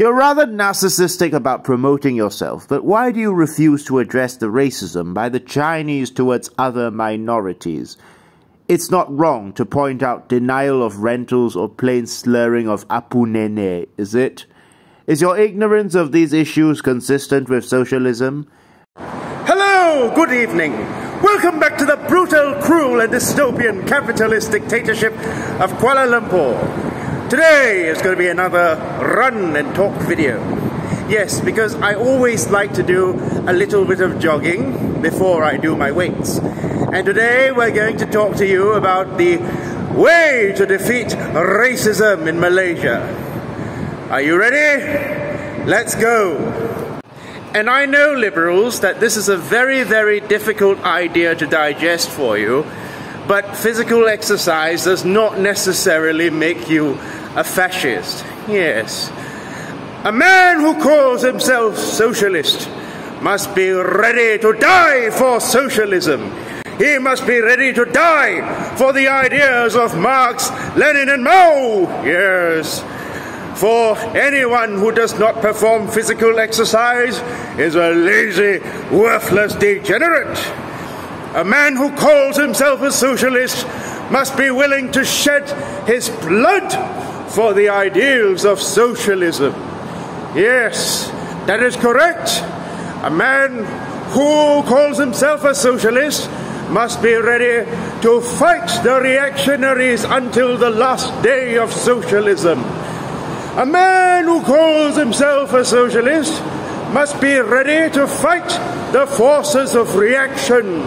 You're rather narcissistic about promoting yourself, but why do you refuse to address the racism by the Chinese towards other minorities? It's not wrong to point out denial of rentals or plain slurring of apunene, is it? Is your ignorance of these issues consistent with socialism? Hello, good evening. Welcome back to the brutal, cruel, and dystopian capitalist dictatorship of Kuala Lumpur. Today is going to be another run and talk video. Yes, because I always like to do a little bit of jogging before I do my weights. And today we're going to talk to you about the way to defeat racism in Malaysia. Are you ready? Let's go. And I know, liberals, that this is a very, very difficult idea to digest for you, but physical exercise does not necessarily make you a fascist. Yes. A man who calls himself socialist must be ready to die for socialism. He must be ready to die for the ideas of Marx, Lenin, and Mao. Yes. For anyone who does not perform physical exercise is a lazy, worthless degenerate. A man who calls himself a socialist must be willing to shed his blood for the ideals of socialism. Yes, that is correct. A man who calls himself a socialist must be ready to fight the reactionaries until the last day of socialism. A man who calls himself a socialist must be ready to fight the forces of reaction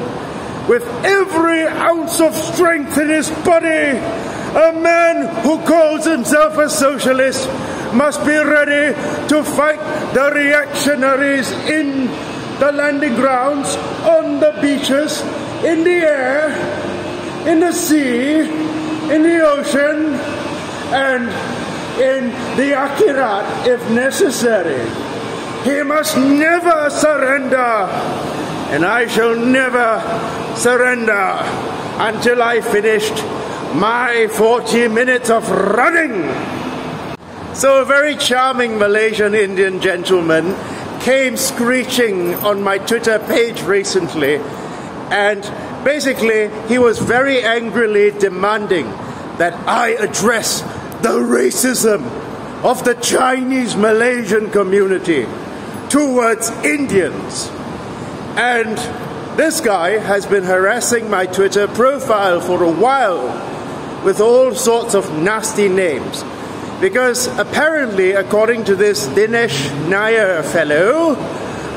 with every ounce of strength in his body a man who calls himself a socialist must be ready to fight the reactionaries in the landing grounds, on the beaches, in the air, in the sea, in the ocean, and in the Akhirat if necessary. He must never surrender, and I shall never surrender until I finished my 40 minutes of running. So, a very charming Malaysian Indian gentleman came screeching on my Twitter page recently, and basically, he was very angrily demanding that I address the racism of the Chinese Malaysian community towards Indians. And this guy has been harassing my Twitter profile for a while with all sorts of nasty names. Because apparently, according to this Dinesh Nair fellow,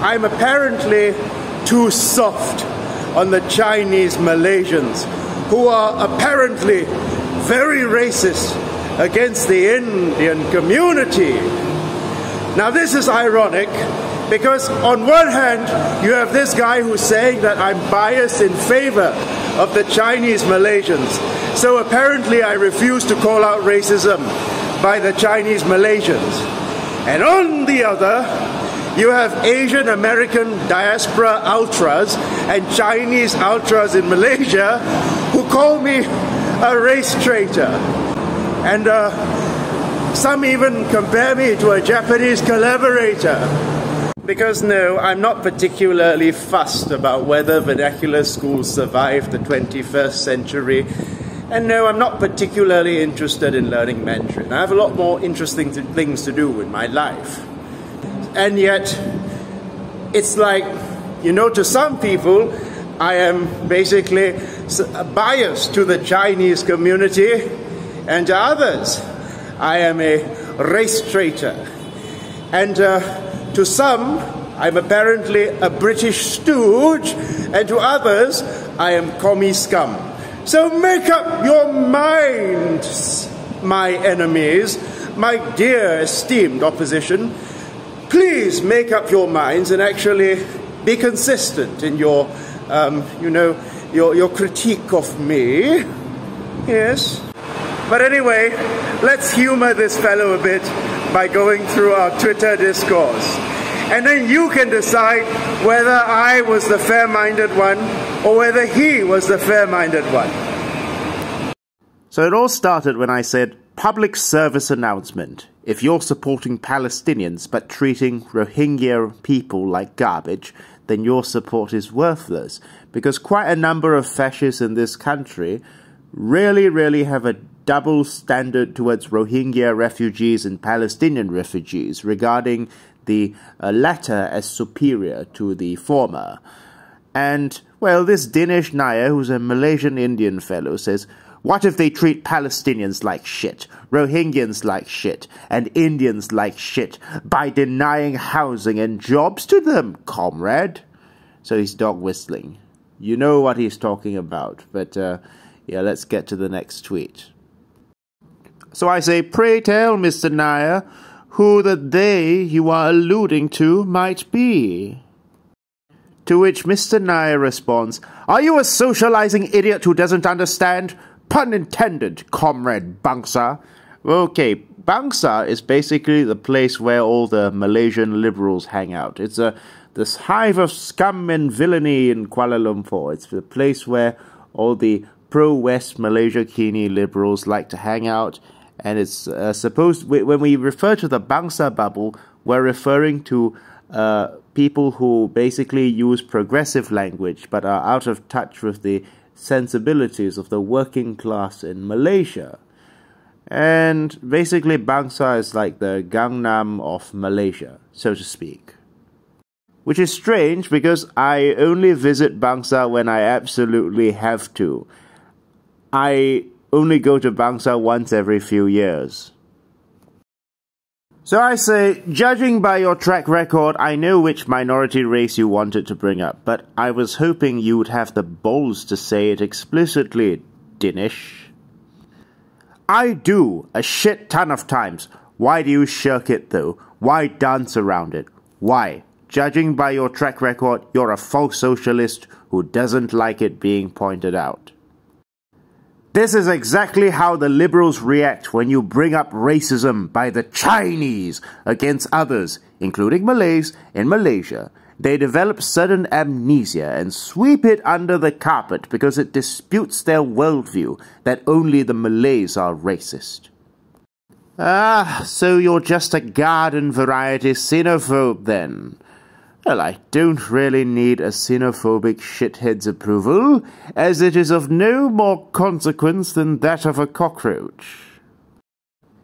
I'm apparently too soft on the Chinese Malaysians, who are apparently very racist against the Indian community. Now, this is ironic because, on one hand, you have this guy who's saying that I'm biased in favor of the Chinese Malaysians. So apparently, I refuse to call out racism by the Chinese Malaysians. And on the other, you have Asian American diaspora ultras and Chinese ultras in Malaysia who call me a race traitor. And uh, some even compare me to a Japanese collaborator. Because no, I'm not particularly fussed about whether vernacular schools survive the 21st century and no, I'm not particularly interested in learning Mandarin. I have a lot more interesting things to do with my life. And yet, it's like, you know, to some people, I am basically biased to the Chinese community, and to others, I am a race traitor. And uh, to some, I'm apparently a British stooge, and to others, I am commie scum. So make up your minds, my enemies, my dear esteemed opposition. Please make up your minds and actually be consistent in your, um, you know, your, your critique of me. Yes. But anyway, let's humor this fellow a bit by going through our Twitter discourse. And then you can decide whether I was the fair minded one or whether he was the fair minded one. So it all started when I said public service announcement. if you're supporting Palestinians but treating Rohingya people like garbage, then your support is worthless. Because quite a number of fascists in this country really, really have a double standard towards Rohingya refugees and Palestinian refugees regarding the uh, latter as superior to the former. And, well, this Dinesh Nair, who's a Malaysian Indian fellow, says, what if they treat Palestinians like shit, Rohingyans like shit, and Indians like shit by denying housing and jobs to them, comrade? So he's dog whistling. You know what he's talking about, but uh, yeah, let's get to the next tweet. So I say, pray tell, Mr. Nair, who the they you are alluding to might be. To which Mr. Nair responds, Are you a socializing idiot who doesn't understand? Pun intended, comrade Bangsar. Okay, Bangsar is basically the place where all the Malaysian liberals hang out. It's a this hive of scum and villainy in Kuala Lumpur. It's the place where all the pro-West Malaysiakini liberals like to hang out. And it's uh, supposed when we refer to the Bangsar bubble, we're referring to uh, people who basically use progressive language but are out of touch with the sensibilities of the working class in Malaysia. And basically, Bangsar is like the Gangnam of Malaysia, so to speak. Which is strange because I only visit Bangsar when I absolutely have to. I only go to Bangsar once every few years. So I say, judging by your track record, I know which minority race you wanted to bring up, but I was hoping you would have the balls to say it explicitly, Dinesh. I do, a shit ton of times. Why do you shirk it though? Why dance around it? Why? Judging by your track record, you're a false socialist who doesn't like it being pointed out. This is exactly how the liberals react when you bring up racism by the Chinese against others, including Malays, in Malaysia. They develop sudden amnesia and sweep it under the carpet because it disputes their worldview that only the Malays are racist. Ah, so you're just a garden variety xenophobe then. Well, I don't really need a xenophobic shithead's approval, as it is of no more consequence than that of a cockroach.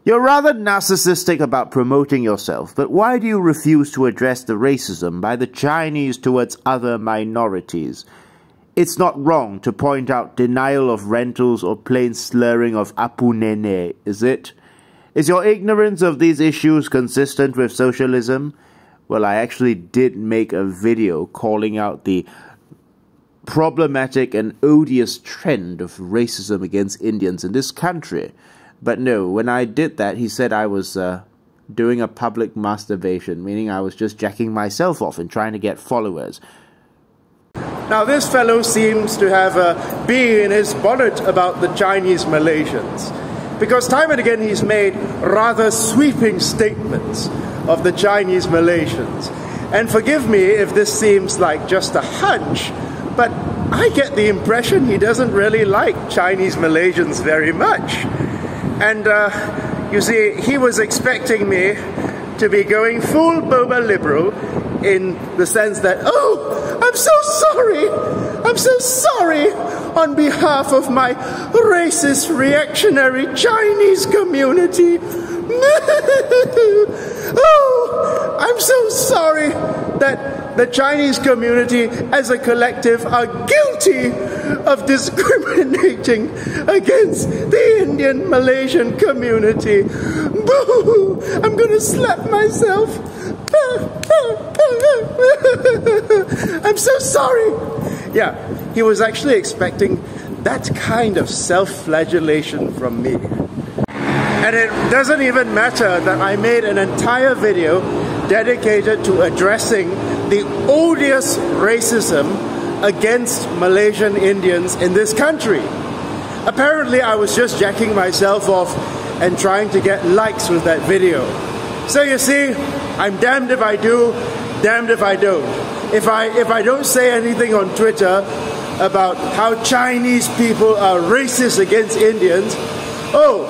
You're rather narcissistic about promoting yourself, but why do you refuse to address the racism by the Chinese towards other minorities? It's not wrong to point out denial of rentals or plain slurring of apunene, is it? Is your ignorance of these issues consistent with socialism? Well, I actually did make a video calling out the problematic and odious trend of racism against Indians in this country. But no, when I did that, he said I was uh, doing a public masturbation, meaning I was just jacking myself off and trying to get followers. Now, this fellow seems to have a bee in his bonnet about the Chinese Malaysians, because time and again he's made rather sweeping statements of the Chinese Malaysians. And forgive me if this seems like just a hunch, but I get the impression he doesn't really like Chinese Malaysians very much. And uh, you see, he was expecting me to be going full boba liberal in the sense that, oh, I'm so sorry, I'm so sorry on behalf of my racist reactionary Chinese community. oh, I'm so sorry that the Chinese community as a collective are guilty of discriminating against the Indian Malaysian community. Boo! I'm gonna slap myself. I'm so sorry. Yeah, he was actually expecting that kind of self flagellation from me. And it doesn't even matter that I made an entire video dedicated to addressing the odious racism against Malaysian Indians in this country. Apparently, I was just jacking myself off and trying to get likes with that video. So you see, I'm damned if I do, damned if I don't. If I if I don't say anything on Twitter about how Chinese people are racist against Indians, oh,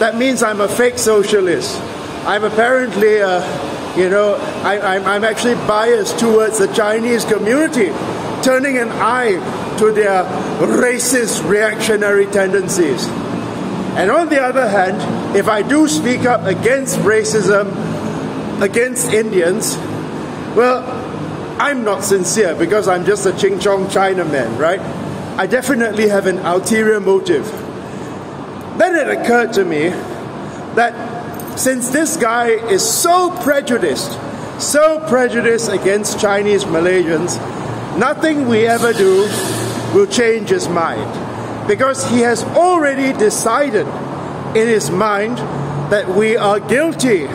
that means I'm a fake socialist. I'm apparently, uh, you know, I, I'm, I'm actually biased towards the Chinese community, turning an eye to their racist reactionary tendencies. And on the other hand, if I do speak up against racism, against Indians, well, I'm not sincere because I'm just a Ching Chong Chinaman, right? I definitely have an ulterior motive. Then it occurred to me that since this guy is so prejudiced, so prejudiced against Chinese Malaysians, nothing we ever do will change his mind. Because he has already decided in his mind that we are guilty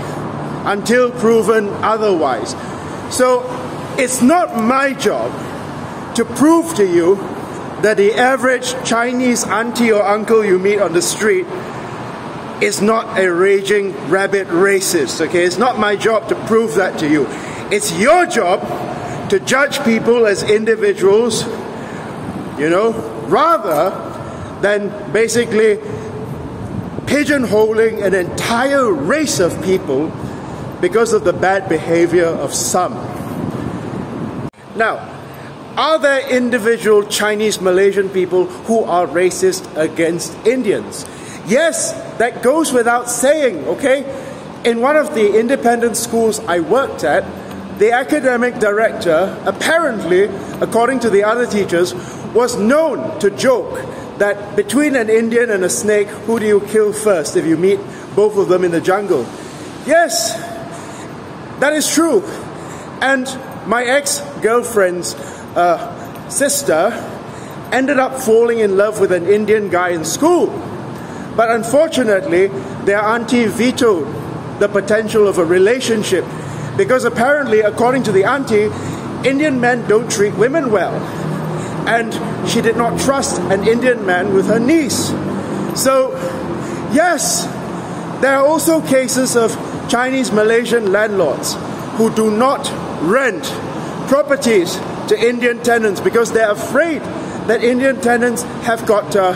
until proven otherwise. So it's not my job to prove to you that the average Chinese auntie or uncle you meet on the street is not a raging rabid racist, okay? It's not my job to prove that to you. It's your job to judge people as individuals, you know, rather than basically pigeonholing an entire race of people because of the bad behavior of some. Now, are there individual Chinese Malaysian people who are racist against Indians? Yes, that goes without saying, okay? In one of the independent schools I worked at, the academic director, apparently, according to the other teachers, was known to joke that between an Indian and a snake, who do you kill first if you meet both of them in the jungle? Yes, that is true. And my ex girlfriend's uh, sister ended up falling in love with an Indian guy in school. But unfortunately, their auntie vetoed the potential of a relationship because apparently, according to the auntie, Indian men don't treat women well. And she did not trust an Indian man with her niece. So, yes, there are also cases of Chinese Malaysian landlords who do not rent properties to Indian tenants because they're afraid that Indian tenants have got, uh,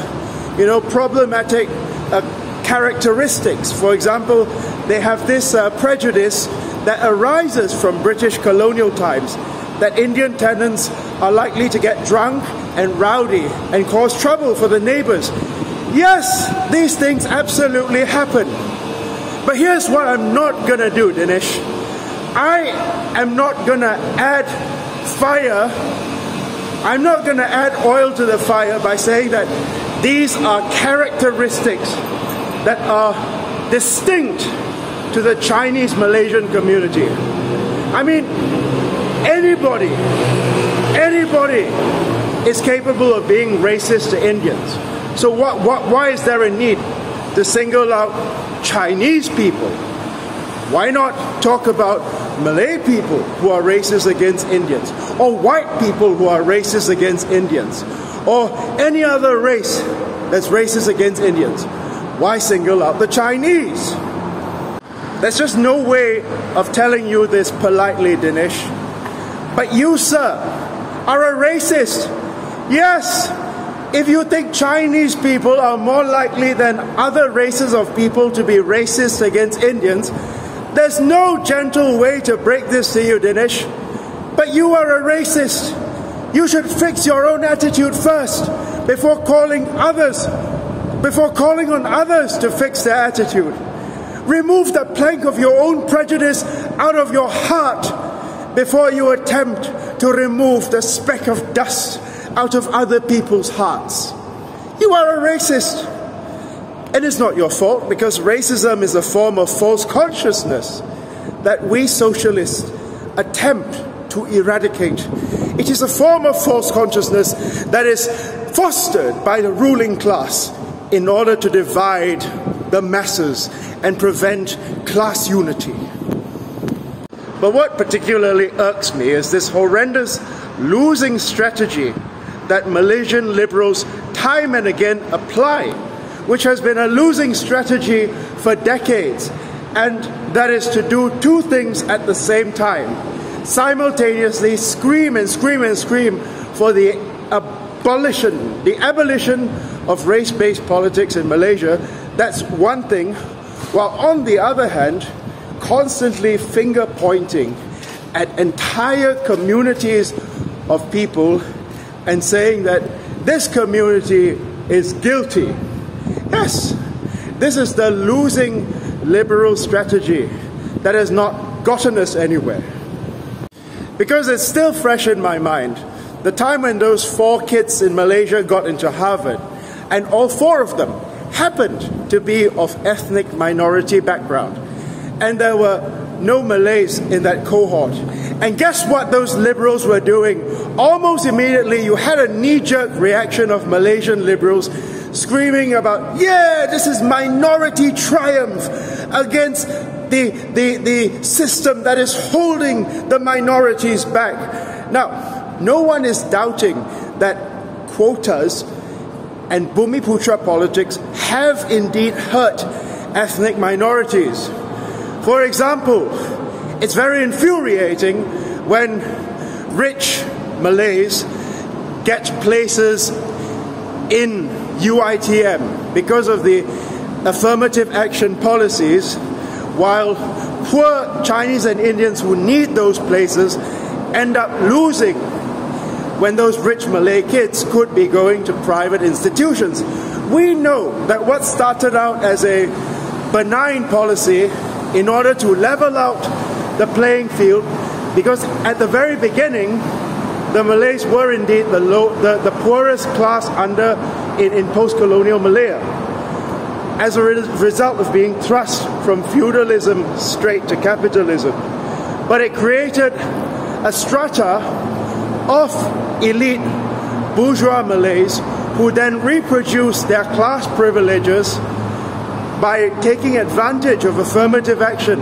you know, problematic uh, characteristics. For example, they have this uh, prejudice that arises from British colonial times that Indian tenants are likely to get drunk and rowdy and cause trouble for the neighbors. Yes, these things absolutely happen. But here's what I'm not gonna do, Dinesh. I am not gonna add fire, I'm not gonna add oil to the fire by saying that these are characteristics that are distinct to the Chinese Malaysian community. I mean, anybody, anybody is capable of being racist to Indians. So what, what, why is there a need to single out Chinese people? Why not talk about Malay people who are racist against Indians, or white people who are racist against Indians, or any other race that's racist against Indians? Why single out the Chinese? There's just no way of telling you this politely, Dinesh. But you, sir, are a racist. Yes, if you think Chinese people are more likely than other races of people to be racist against Indians, there's no gentle way to break this to you, Dinesh. But you are a racist. You should fix your own attitude first before calling others, before calling on others to fix their attitude. Remove the plank of your own prejudice out of your heart before you attempt to remove the speck of dust out of other people's hearts. You are a racist. And it's not your fault because racism is a form of false consciousness that we socialists attempt to eradicate. It is a form of false consciousness that is fostered by the ruling class in order to divide the masses and prevent class unity. But what particularly irks me is this horrendous losing strategy that Malaysian liberals time and again apply which has been a losing strategy for decades, and that is to do two things at the same time simultaneously scream and scream and scream for the abolition, the abolition of race based politics in Malaysia. That's one thing. While on the other hand, constantly finger pointing at entire communities of people and saying that this community is guilty. Yes, this is the losing liberal strategy that has not gotten us anywhere. Because it's still fresh in my mind the time when those four kids in Malaysia got into Harvard, and all four of them happened to be of ethnic minority background. And there were no Malays in that cohort. And guess what those liberals were doing? Almost immediately, you had a knee jerk reaction of Malaysian liberals screaming about, yeah, this is minority triumph against the, the, the system that is holding the minorities back. Now, no one is doubting that quotas and Bumiputra politics have indeed hurt ethnic minorities. For example, it's very infuriating when rich Malays get places in UITM because of the affirmative action policies, while poor Chinese and Indians who need those places end up losing when those rich Malay kids could be going to private institutions. We know that what started out as a benign policy in order to level out the playing field, because at the very beginning, the Malays were indeed the, low, the, the poorest class under in, in post-colonial Malaya. As a re result of being thrust from feudalism straight to capitalism. But it created a strata of elite bourgeois Malays who then reproduce their class privileges by taking advantage of affirmative action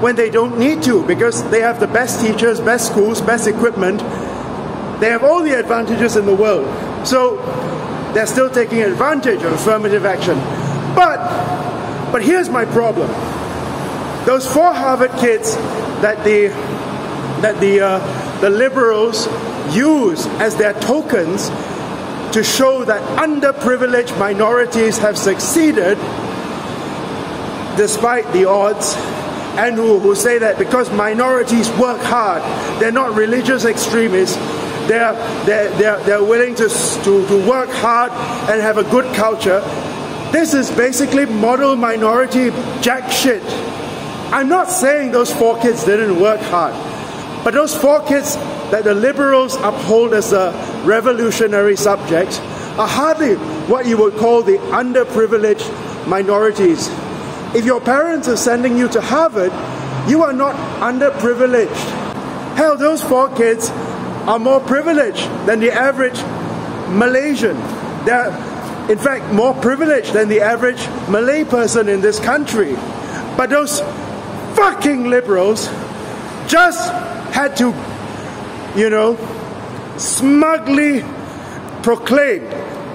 when they don't need to because they have the best teachers, best schools, best equipment. They have all the advantages in the world. So they're still taking advantage of affirmative action. But but here's my problem. Those four Harvard kids that the that the uh, the liberals use as their tokens to show that underprivileged minorities have succeeded despite the odds and who, who say that because minorities work hard, they're not religious extremists, they're, they're, they're, they're willing to, to, to work hard and have a good culture. This is basically model minority jack shit. I'm not saying those four kids didn't work hard, but those four kids that the liberals uphold as a revolutionary subject are hardly what you would call the underprivileged minorities. If your parents are sending you to Harvard, you are not underprivileged. Hell, those four kids are more privileged than the average Malaysian. They're, in fact, more privileged than the average Malay person in this country. But those fucking liberals just had to you know, smugly proclaim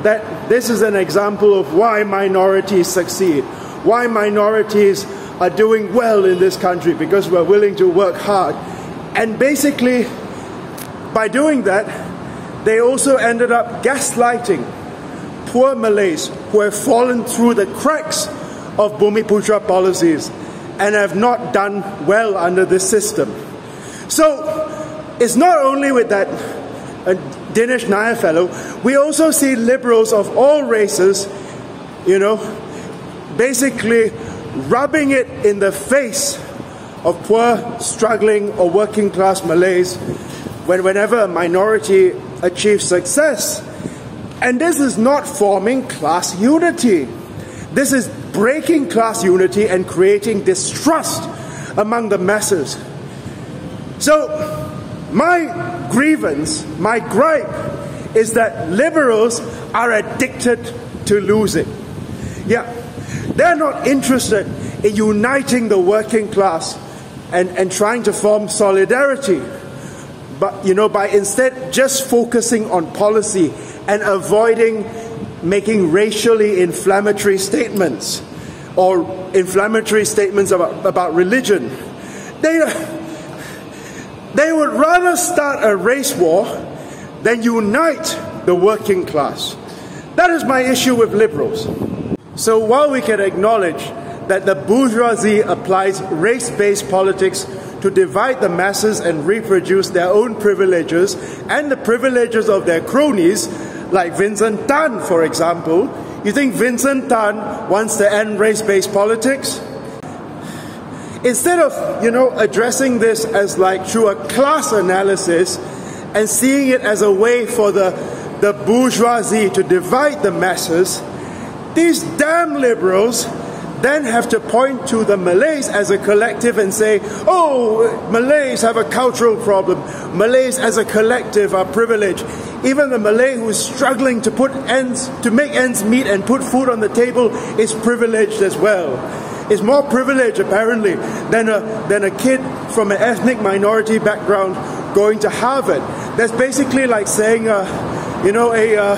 that this is an example of why minorities succeed, why minorities are doing well in this country because we're willing to work hard. And basically, by doing that, they also ended up gaslighting poor Malays who have fallen through the cracks of Bumiputra policies and have not done well under this system. So, it's not only with that uh, Dinesh Nair fellow, we also see liberals of all races, you know, basically rubbing it in the face of poor, struggling, or working class Malays when, whenever a minority achieves success. And this is not forming class unity. This is breaking class unity and creating distrust among the masses. So, my grievance, my gripe, is that liberals are addicted to losing. Yeah, they're not interested in uniting the working class and, and trying to form solidarity. But, you know, by instead just focusing on policy and avoiding making racially inflammatory statements or inflammatory statements about, about religion. They, they would rather start a race war than unite the working class. That is my issue with liberals. So while we can acknowledge that the bourgeoisie applies race based politics to divide the masses and reproduce their own privileges and the privileges of their cronies, like Vincent Tan, for example. You think Vincent Tan wants to end race based politics? Instead of, you know, addressing this as like through a class analysis and seeing it as a way for the, the bourgeoisie to divide the masses, these damn liberals then have to point to the Malays as a collective and say, oh, Malays have a cultural problem. Malays as a collective are privileged. Even the Malay who is struggling to put ends, to make ends meet and put food on the table is privileged as well. Is more privileged apparently than a, than a kid from an ethnic minority background going to Harvard. That's basically like saying, uh, you know, a, uh,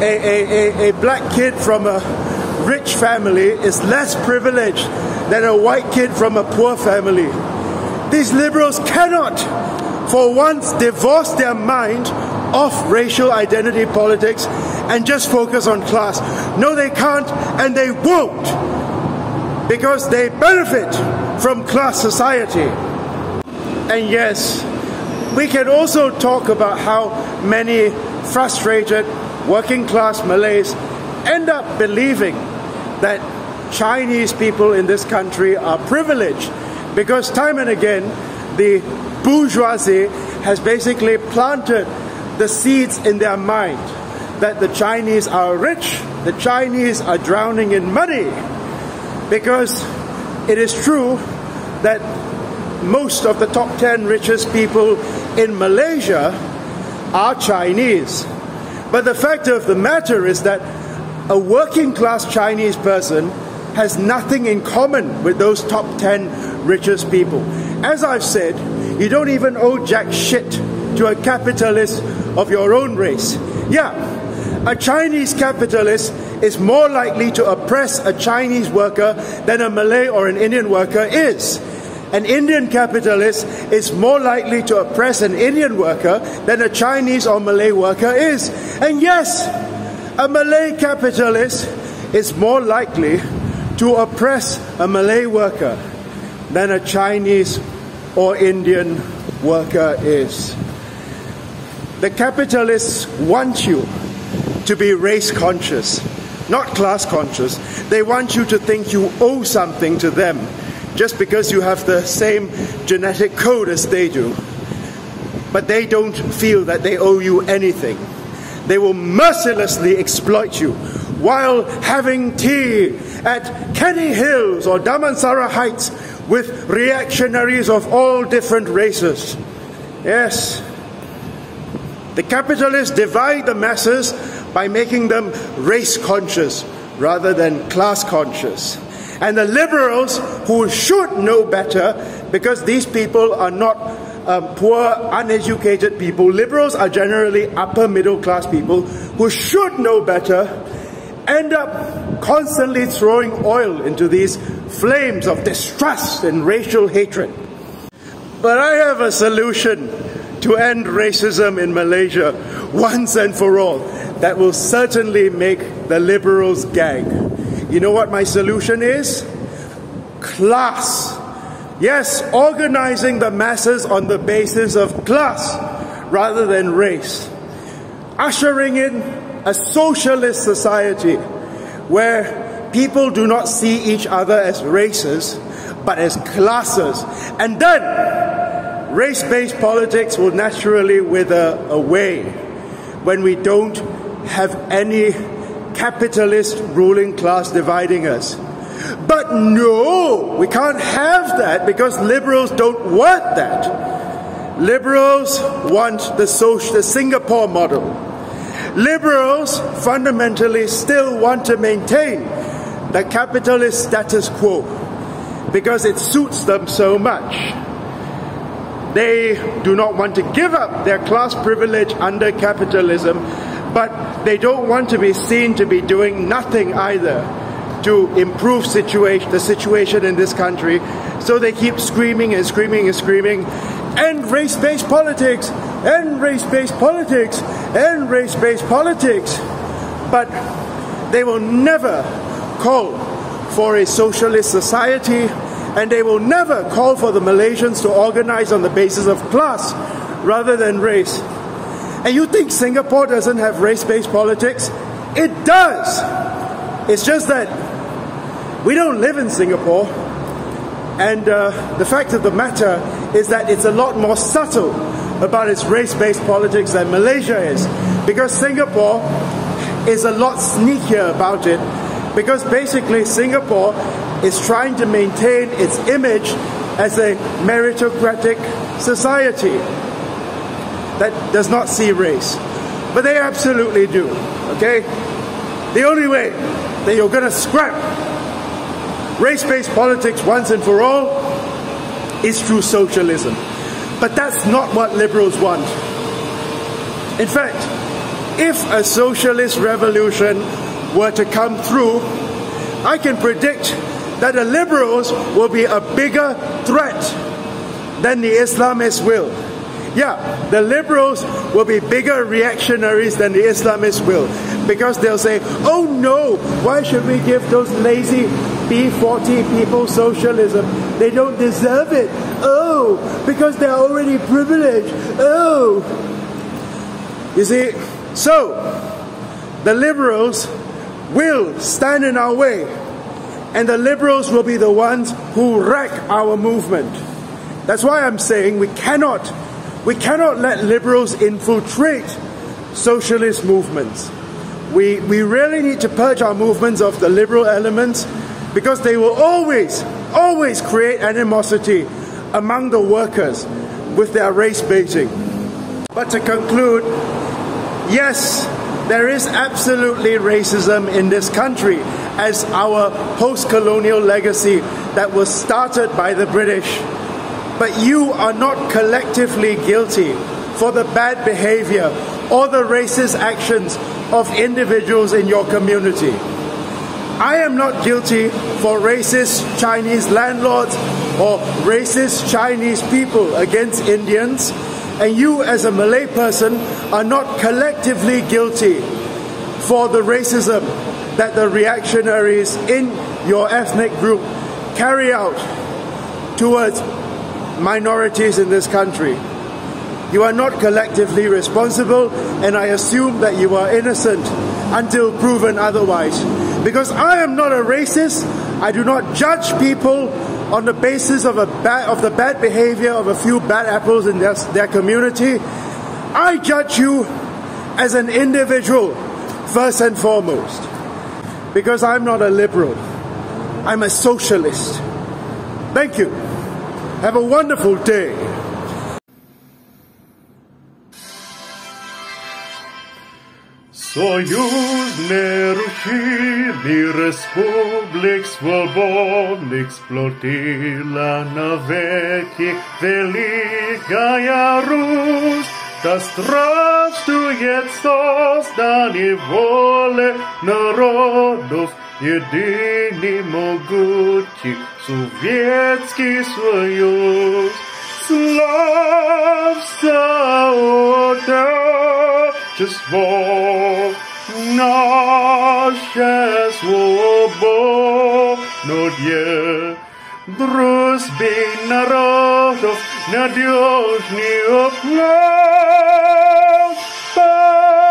a, a, a, a black kid from a rich family is less privileged than a white kid from a poor family. These liberals cannot, for once, divorce their mind off racial identity politics and just focus on class. No, they can't and they won't because they benefit from class society. And yes, we can also talk about how many frustrated working class Malays end up believing that Chinese people in this country are privileged because time and again the bourgeoisie has basically planted the seeds in their mind that the Chinese are rich, the Chinese are drowning in money because it is true that most of the top 10 richest people in Malaysia are Chinese. But the fact of the matter is that a working class Chinese person has nothing in common with those top 10 richest people. As I've said, you don't even owe jack shit to a capitalist of your own race. Yeah, a Chinese capitalist is more likely to oppress a Chinese worker than a Malay or an Indian worker is. An Indian capitalist is more likely to oppress an Indian worker than a Chinese or Malay worker is. And yes, a Malay capitalist is more likely to oppress a Malay worker than a Chinese or Indian worker is. The capitalists want you to be race conscious, not class conscious. They want you to think you owe something to them just because you have the same genetic code as they do. But they don't feel that they owe you anything. They will mercilessly exploit you while having tea at Kenny Hills or Damansara Heights with reactionaries of all different races. Yes, the capitalists divide the masses by making them race conscious rather than class conscious. And the liberals, who should know better, because these people are not um, poor, uneducated people. Liberals are generally upper middle class people who should know better, end up constantly throwing oil into these flames of distrust and racial hatred. But I have a solution to end racism in Malaysia once and for all that will certainly make the liberals gag. You know what my solution is? Class. Yes, organizing the masses on the basis of class rather than race. Ushering in a socialist society where people do not see each other as races but as classes. And then race based politics will naturally wither away when we don't have any capitalist ruling class dividing us. But no, we can't have that because liberals don't want that. Liberals want the social, the Singapore model. Liberals fundamentally still want to maintain the capitalist status quo because it suits them so much. They do not want to give up their class privilege under capitalism, but they don't want to be seen to be doing nothing either to improve situation, the situation in this country. So they keep screaming and screaming and screaming, end race-based politics, end race-based politics, end race-based politics. But they will never call for a socialist society, and they will never call for the Malaysians to organize on the basis of class rather than race. And you think Singapore doesn't have race based politics? It does! It's just that we don't live in Singapore, and uh, the fact of the matter is that it's a lot more subtle about its race based politics than Malaysia is. Because Singapore is a lot sneakier about it. Because basically, Singapore is trying to maintain its image as a meritocratic society that does not see race. But they absolutely do, okay? The only way that you're going to scrap race based politics once and for all is through socialism. But that's not what liberals want. In fact, if a socialist revolution were to come through, I can predict that the liberals will be a bigger threat than the Islamists will. Yeah, the liberals will be bigger reactionaries than the Islamists will because they'll say, oh no, why should we give those lazy B40 people socialism? They don't deserve it. Oh, because they're already privileged. Oh. You see, so the liberals will stand in our way, and the liberals will be the ones who wreck our movement. That's why I'm saying we cannot, we cannot let liberals infiltrate socialist movements. We, we really need to purge our movements of the liberal elements because they will always, always create animosity among the workers with their race baiting. But to conclude, yes, there is absolutely racism in this country as our post colonial legacy that was started by the British. But you are not collectively guilty for the bad behavior or the racist actions of individuals in your community. I am not guilty for racist Chinese landlords or racist Chinese people against Indians, and you, as a Malay person, are not collectively guilty for the racism that the reactionaries in your ethnic group carry out towards minorities in this country. You are not collectively responsible, and I assume that you are innocent until proven otherwise. Because I am not a racist, I do not judge people on the basis of, a bad, of the bad behavior of a few bad apples in their, their community. I judge you as an individual, first and foremost. Because I'm not a liberal, I'm a socialist. Thank you. Have a wonderful day. Союзные рухи республик свободных сплотила навеки Великая Русь. Да здравствует создание воле народов, Единый могучий Советский Союз. Славься, Отечество, наше свободное, дружбы народов, надежный оплот, партия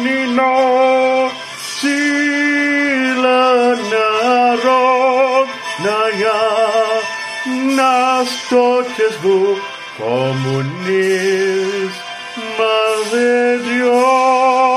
Ленина, сила народная, como de Dios.